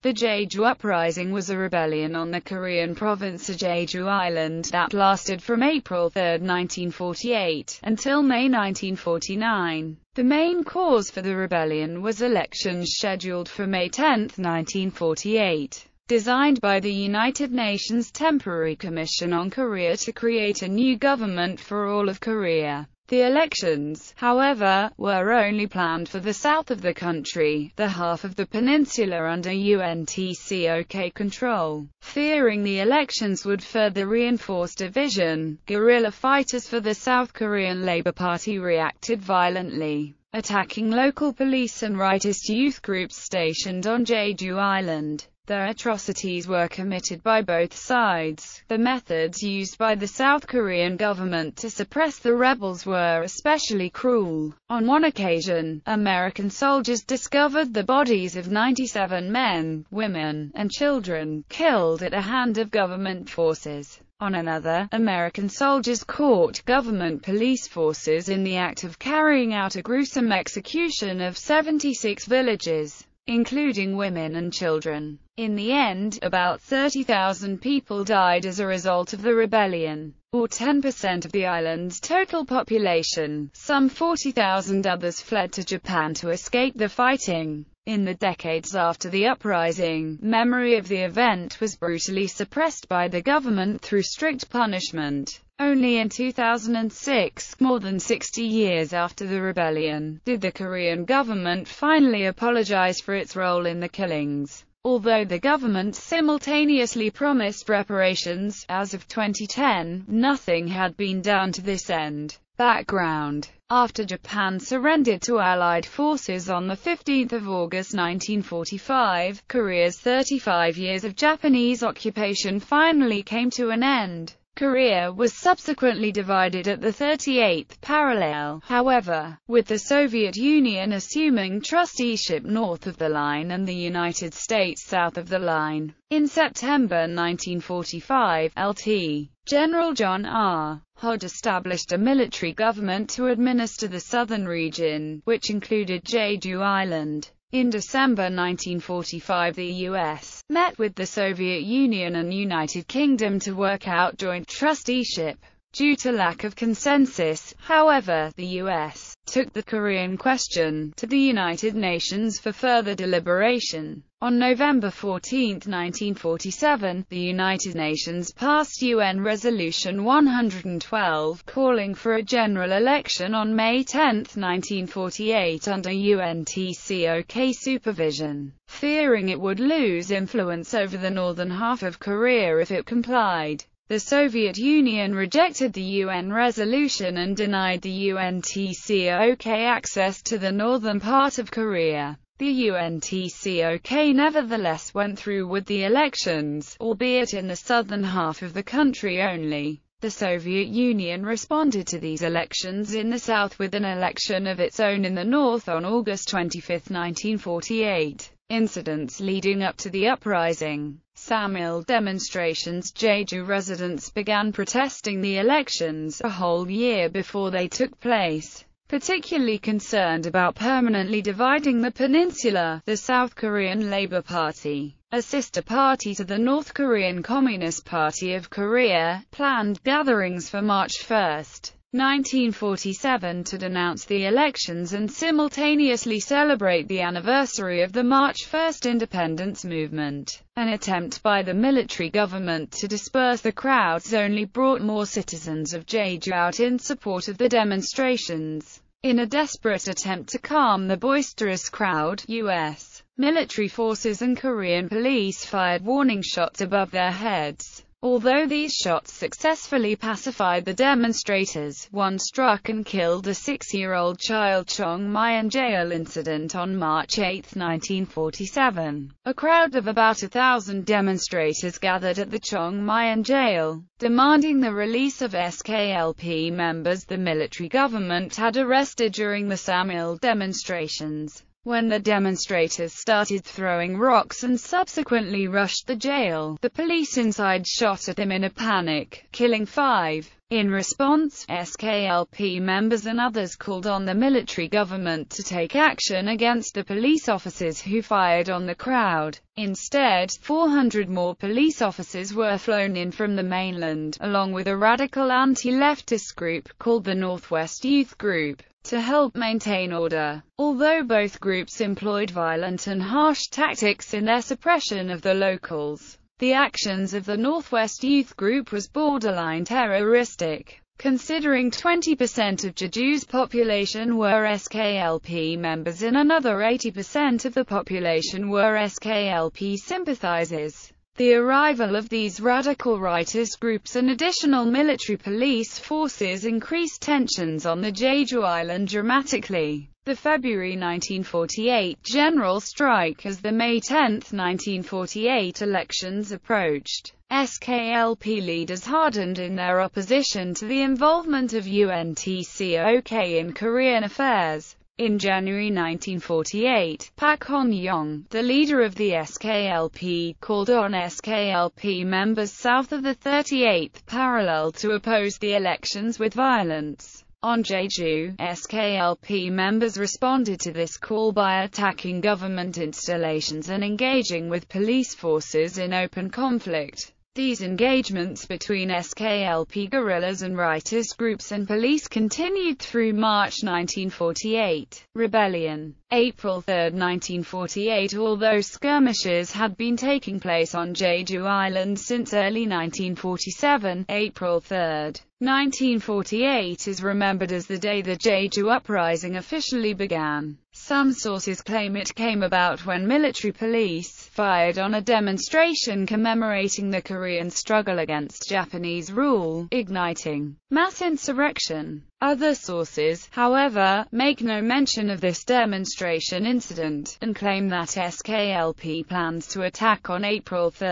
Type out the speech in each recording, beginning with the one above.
The Jeju Uprising was a rebellion on the Korean province of Jeju Island that lasted from April 3, 1948, until May 1949. The main cause for the rebellion was elections scheduled for May 10, 1948 designed by the United Nations Temporary Commission on Korea to create a new government for all of Korea. The elections, however, were only planned for the south of the country, the half of the peninsula under UNTCOK control. Fearing the elections would further reinforce division, guerrilla fighters for the South Korean Labour Party reacted violently, attacking local police and rightist youth groups stationed on Jeju Island. The atrocities were committed by both sides. The methods used by the South Korean government to suppress the rebels were especially cruel. On one occasion, American soldiers discovered the bodies of 97 men, women, and children, killed at the hand of government forces. On another, American soldiers caught government police forces in the act of carrying out a gruesome execution of 76 villages including women and children. In the end, about 30,000 people died as a result of the rebellion, or 10% of the island's total population. Some 40,000 others fled to Japan to escape the fighting. In the decades after the uprising, memory of the event was brutally suppressed by the government through strict punishment. Only in 2006, more than 60 years after the rebellion, did the Korean government finally apologize for its role in the killings. Although the government simultaneously promised reparations, as of 2010, nothing had been done to this end. Background After Japan surrendered to Allied forces on 15 August 1945, Korea's 35 years of Japanese occupation finally came to an end. Korea was subsequently divided at the 38th parallel, however, with the Soviet Union assuming trusteeship north of the line and the United States south of the line. In September 1945, LT General John R. Hodge established a military government to administer the southern region, which included Jeju Island. In December 1945 the U.S. met with the Soviet Union and United Kingdom to work out joint trusteeship. Due to lack of consensus, however, the U.S. took the Korean question to the United Nations for further deliberation. On November 14, 1947, the United Nations passed UN Resolution 112, calling for a general election on May 10, 1948 under UNTCOK supervision, fearing it would lose influence over the northern half of Korea if it complied. The Soviet Union rejected the UN resolution and denied the UNTCOK access to the northern part of Korea. The UNTCOK nevertheless went through with the elections, albeit in the southern half of the country only. The Soviet Union responded to these elections in the south with an election of its own in the north on August 25, 1948. Incidents leading up to the uprising. Samil demonstrations Jeju residents began protesting the elections a whole year before they took place particularly concerned about permanently dividing the peninsula, the South Korean Labour Party, a sister party to the North Korean Communist Party of Korea, planned gatherings for March 1. 1947 to denounce the elections and simultaneously celebrate the anniversary of the March 1 independence movement. An attempt by the military government to disperse the crowds only brought more citizens of Jeju out in support of the demonstrations. In a desperate attempt to calm the boisterous crowd, U.S. military forces and Korean police fired warning shots above their heads. Although these shots successfully pacified the demonstrators, one struck and killed a six-year-old child Chong Myon-jail incident on March 8, 1947. A crowd of about a thousand demonstrators gathered at the Chong Myon-jail, demanding the release of SKLP members the military government had arrested during the Samil demonstrations. When the demonstrators started throwing rocks and subsequently rushed the jail, the police inside shot at them in a panic, killing five. In response, SKLP members and others called on the military government to take action against the police officers who fired on the crowd. Instead, 400 more police officers were flown in from the mainland, along with a radical anti-leftist group called the Northwest Youth Group to help maintain order. Although both groups employed violent and harsh tactics in their suppression of the locals, the actions of the Northwest Youth Group was borderline terroristic. Considering 20% of Jeju's population were SKLP members and another 80% of the population were SKLP sympathizers. The arrival of these radical rightist groups and additional military police forces increased tensions on the Jeju Island dramatically. The February 1948 general strike as the May 10, 1948 elections approached. SKLP leaders hardened in their opposition to the involvement of UNTCOK in Korean affairs. In January 1948, Pak Hon-yong, the leader of the SKLP, called on SKLP members south of the 38th parallel to oppose the elections with violence. On Jeju, SKLP members responded to this call by attacking government installations and engaging with police forces in open conflict. These engagements between SKLP guerrillas and rightist groups and police continued through March 1948. Rebellion April 3, 1948 Although skirmishes had been taking place on Jeju Island since early 1947, April 3, 1948 is remembered as the day the Jeju Uprising officially began. Some sources claim it came about when military police fired on a demonstration commemorating the Korean struggle against Japanese rule, igniting mass insurrection. Other sources, however, make no mention of this demonstration incident, and claim that SKLP plans to attack on April 3,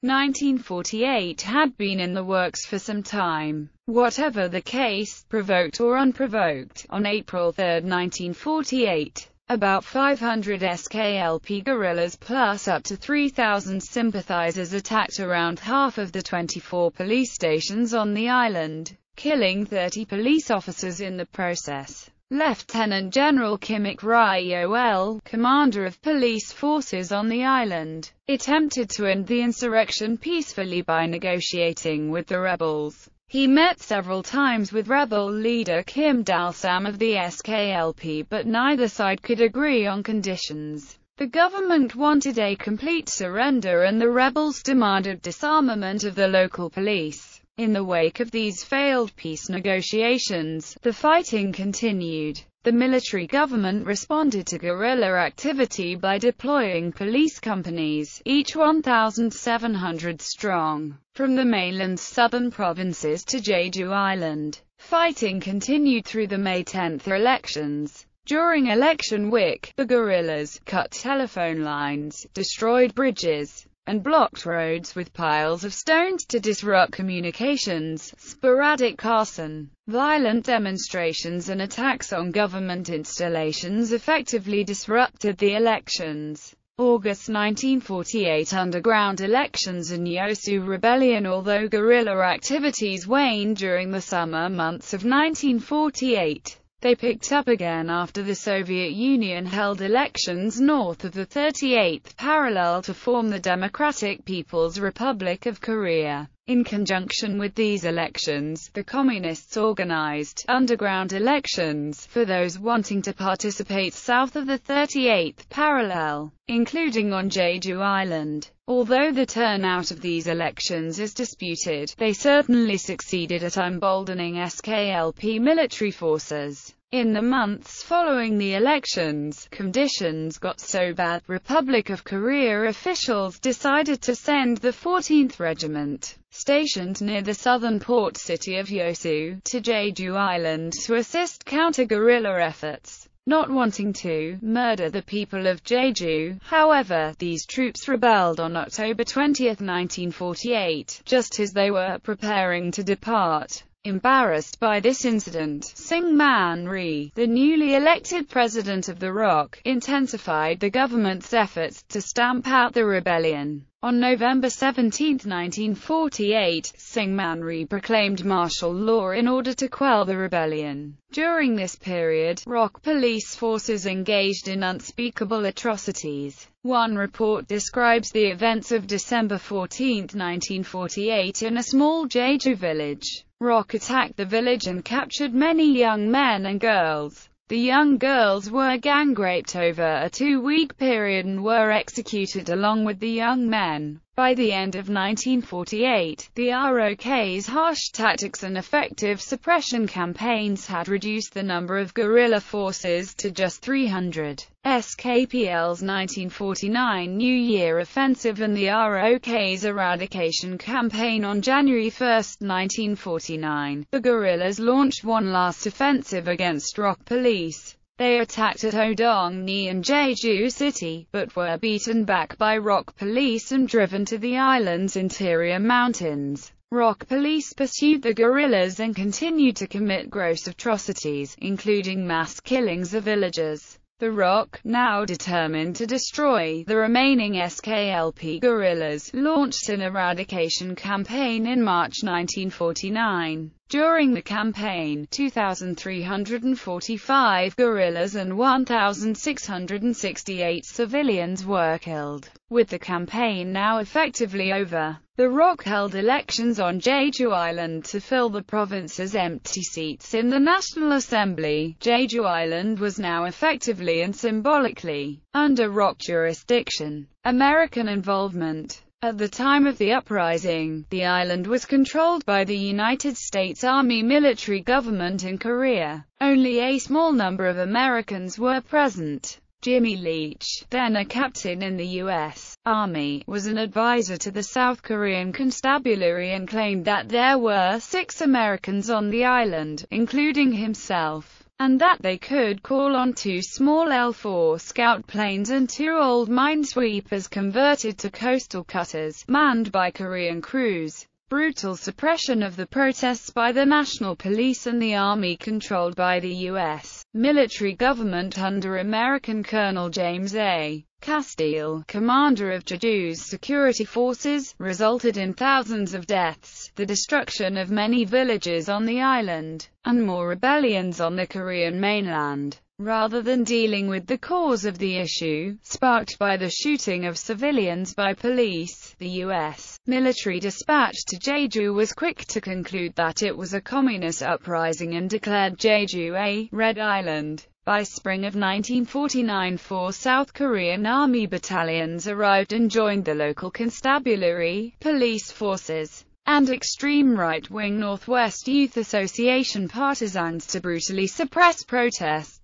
1948 had been in the works for some time. Whatever the case, provoked or unprovoked, on April 3, 1948, about 500 SKLP guerrillas plus up to 3,000 sympathizers attacked around half of the 24 police stations on the island, killing 30 police officers in the process. Lieutenant General Kim Ik-ryeol, commander of police forces on the island, attempted to end the insurrection peacefully by negotiating with the rebels. He met several times with rebel leader Kim Dal-sam of the SKLP but neither side could agree on conditions. The government wanted a complete surrender and the rebels demanded disarmament of the local police. In the wake of these failed peace negotiations, the fighting continued. The military government responded to guerrilla activity by deploying police companies, each 1,700 strong, from the mainland's southern provinces to Jeju Island. Fighting continued through the May 10 elections. During election week, the guerrillas cut telephone lines, destroyed bridges, and blocked roads with piles of stones to disrupt communications, sporadic arson, violent demonstrations and attacks on government installations effectively disrupted the elections. August 1948 underground elections and Yosu rebellion Although guerrilla activities waned during the summer months of 1948, they picked up again after the Soviet Union held elections north of the 38th parallel to form the Democratic People's Republic of Korea. In conjunction with these elections, the Communists organized underground elections for those wanting to participate south of the 38th parallel, including on Jeju Island. Although the turnout of these elections is disputed, they certainly succeeded at emboldening SKLP military forces. In the months following the elections, conditions got so bad, Republic of Korea officials decided to send the 14th Regiment, stationed near the southern port city of Yosu, to Jeju Island to assist counter-guerrilla efforts. Not wanting to murder the people of Jeju, however, these troops rebelled on October 20, 1948, just as they were preparing to depart. Embarrassed by this incident, Singh Syngman Rhee, the newly elected president of the ROC, intensified the government's efforts to stamp out the rebellion. On November 17, 1948, Syngman Rhee proclaimed martial law in order to quell the rebellion. During this period, ROC police forces engaged in unspeakable atrocities. One report describes the events of December 14, 1948 in a small Jeju village. ROC attacked the village and captured many young men and girls. The young girls were gang-raped over a two-week period and were executed along with the young men. By the end of 1948, the ROK's harsh tactics and effective suppression campaigns had reduced the number of guerrilla forces to just 300. SKPL's 1949 New Year offensive and the ROK's eradication campaign on January 1, 1949, the guerrillas launched one last offensive against ROC police. They attacked at Odong-ni and Jeju City, but were beaten back by rock police and driven to the island's interior mountains. Rock police pursued the guerrillas and continued to commit gross atrocities, including mass killings of villagers. The ROC, now determined to destroy the remaining SKLP guerrillas, launched an eradication campaign in March 1949. During the campaign, 2,345 guerrillas and 1,668 civilians were killed. With the campaign now effectively over, the ROC held elections on Jeju Island to fill the province's empty seats in the National Assembly. Jeju Island was now effectively and symbolically under ROC jurisdiction. American involvement at the time of the uprising, the island was controlled by the United States Army military government in Korea. Only a small number of Americans were present. Jimmie Leach, then a captain in the U.S. Army, was an advisor to the South Korean constabulary and claimed that there were six Americans on the island, including himself and that they could call on two small L-4 scout planes and two old minesweepers converted to coastal cutters, manned by Korean crews. Brutal suppression of the protests by the National Police and the Army controlled by the U.S. military government under American Colonel James A. Castile, commander of Jeju's security forces, resulted in thousands of deaths, the destruction of many villages on the island, and more rebellions on the Korean mainland. Rather than dealing with the cause of the issue, sparked by the shooting of civilians by police, the U.S. military dispatch to Jeju was quick to conclude that it was a communist uprising and declared Jeju a red island. By spring of 1949 four South Korean army battalions arrived and joined the local constabulary, police forces, and extreme right-wing Northwest Youth Association partisans to brutally suppress protests.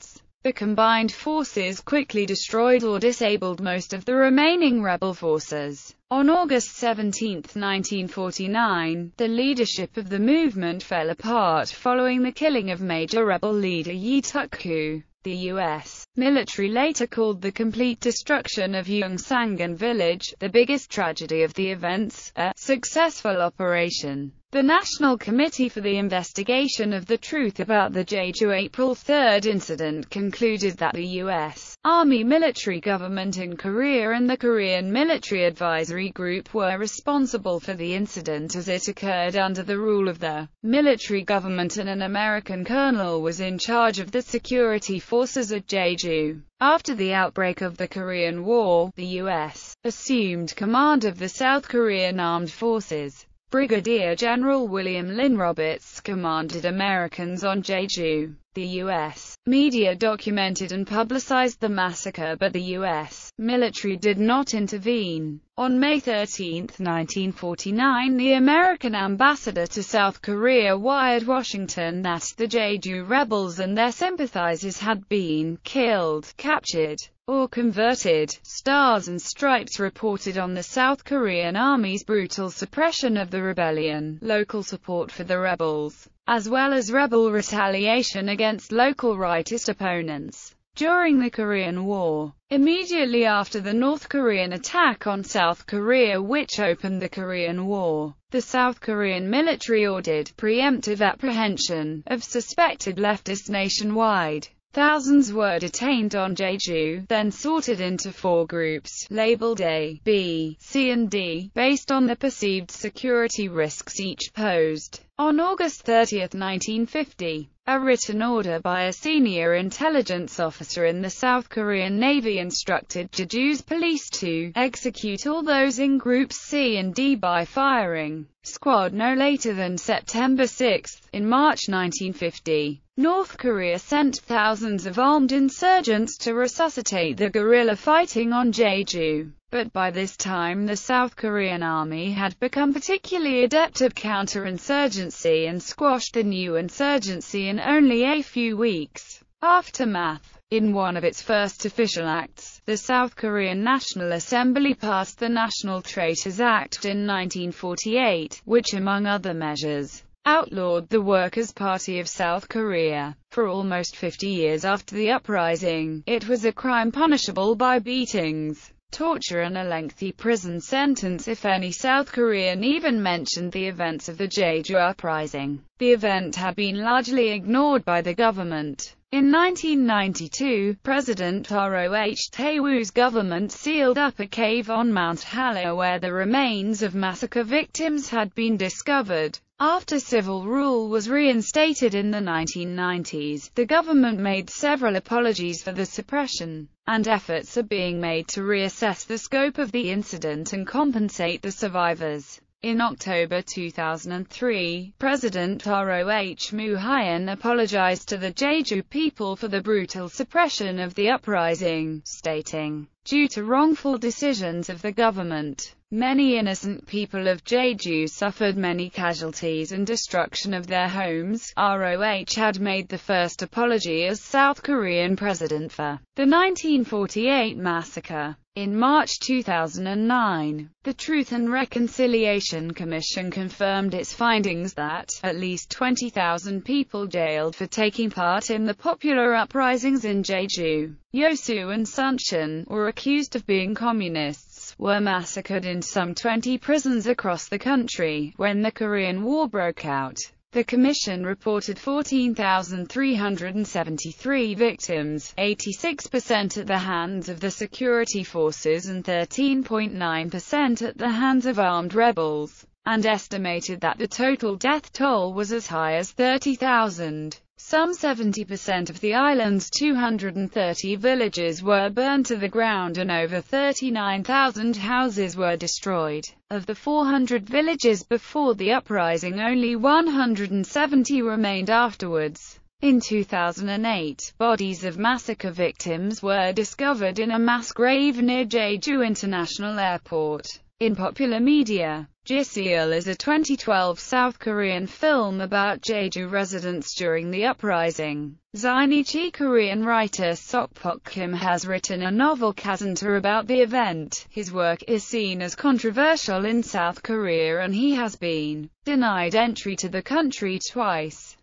The combined forces quickly destroyed or disabled most of the remaining rebel forces. On August 17, 1949, the leadership of the movement fell apart following the killing of major rebel leader Yi Tuk-koo. The U.S. military later called the complete destruction of Yongsangan village, the biggest tragedy of the events, a successful operation. The National Committee for the Investigation of the Truth about the Jeju April 3 incident concluded that the U.S. Army military government in Korea and the Korean Military Advisory Group were responsible for the incident as it occurred under the rule of the military government and an American colonel was in charge of the security forces at Jeju. After the outbreak of the Korean War, the U.S. assumed command of the South Korean armed forces. Brigadier General William Lynn Roberts commanded Americans on Jeju. The U.S. media documented and publicized the massacre but the U.S. military did not intervene. On May 13, 1949 the American ambassador to South Korea wired Washington that the Jeju rebels and their sympathizers had been killed, captured, or converted. Stars and Stripes reported on the South Korean Army's brutal suppression of the rebellion, local support for the rebels, as well as rebel retaliation against local rightist opponents. During the Korean War, immediately after the North Korean attack on South Korea which opened the Korean War, the South Korean military ordered preemptive apprehension of suspected leftists nationwide. Thousands were detained on Jeju, then sorted into four groups, labeled A, B, C and D, based on the perceived security risks each posed. On August 30, 1950, a written order by a senior intelligence officer in the South Korean Navy instructed Jeju's police to execute all those in Groups C and D by firing squad no later than September 6. In March 1950, North Korea sent thousands of armed insurgents to resuscitate the guerrilla fighting on Jeju. But by this time the South Korean army had become particularly adept at counterinsurgency and squashed the new insurgency in only a few weeks. Aftermath In one of its first official acts, the South Korean National Assembly passed the National Traitors Act in 1948, which among other measures, outlawed the Workers' Party of South Korea. For almost 50 years after the uprising, it was a crime punishable by beatings torture and a lengthy prison sentence if any South Korean even mentioned the events of the Jeju uprising. The event had been largely ignored by the government. In 1992, President ROH Tae-woo's government sealed up a cave on Mount Halla where the remains of massacre victims had been discovered. After civil rule was reinstated in the 1990s, the government made several apologies for the suppression, and efforts are being made to reassess the scope of the incident and compensate the survivors. In October 2003, President ROH Hyun apologized to the Jeju people for the brutal suppression of the uprising, stating, Due to wrongful decisions of the government, many innocent people of Jeju suffered many casualties and destruction of their homes. ROH had made the first apology as South Korean president for the 1948 massacre. In March 2009, the Truth and Reconciliation Commission confirmed its findings that, at least 20,000 people jailed for taking part in the popular uprisings in Jeju, Yosu and Suncheon, were accused of being communists, were massacred in some 20 prisons across the country, when the Korean War broke out. The Commission reported 14,373 victims, 86% at the hands of the security forces and 13.9% at the hands of armed rebels, and estimated that the total death toll was as high as 30,000. Some 70% of the island's 230 villages were burned to the ground and over 39,000 houses were destroyed. Of the 400 villages before the uprising only 170 remained afterwards. In 2008, bodies of massacre victims were discovered in a mass grave near Jeju International Airport. In popular media, Jiseul is a 2012 South Korean film about Jeju residents during the uprising. Zainichi Korean writer Sokpok Kim has written a novel Kazanta about the event. His work is seen as controversial in South Korea and he has been denied entry to the country twice.